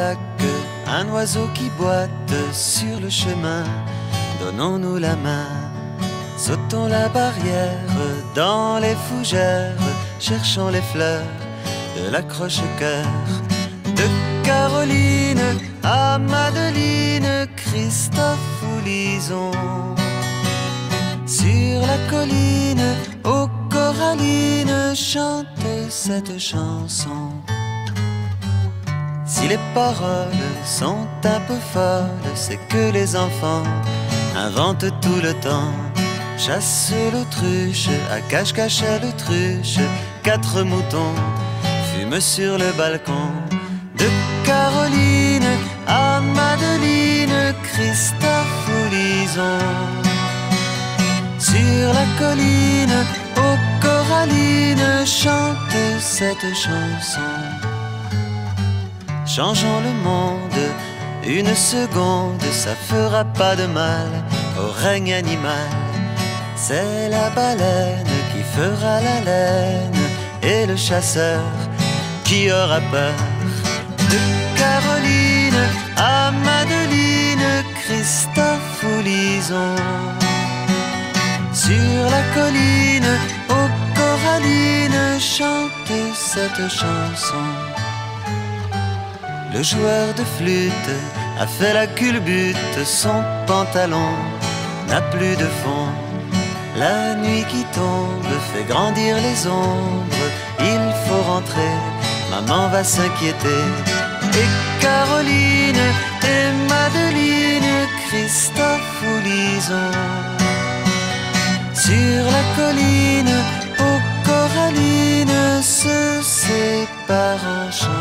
lac, un oiseau qui boite sur le chemin. Donnons-nous la main, sautons la barrière dans les fougères, cherchons les fleurs de l'accroche-cœur. De Caroline à Madeline, Christophe ou Lison. Sur la colline, aux corallines, chante cette chanson. Si les paroles sont un peu folles, c'est que les enfants inventent tout le temps. Chasse l'autruche, à cache-cache l'autruche, quatre moutons fument sur le balcon. De Caroline à Madeline, Christophe Lison. Sur la colline, aux corallines, chante cette chanson. Changeons le monde, une seconde, ça fera pas de mal au règne animal. C'est la baleine qui fera la laine et le chasseur qui aura peur. De Caroline à Madeline, Christophe ou Lison. Sur la colline, aux corallines, chante cette chanson. Le joueur de flûte a fait la culbute, son pantalon n'a plus de fond. La nuit qui tombe fait grandir les ombres, il faut rentrer, maman va s'inquiéter. Et Caroline et Madeline, Christophe ou. Sur la colline, aux corallines, se séparent en chant.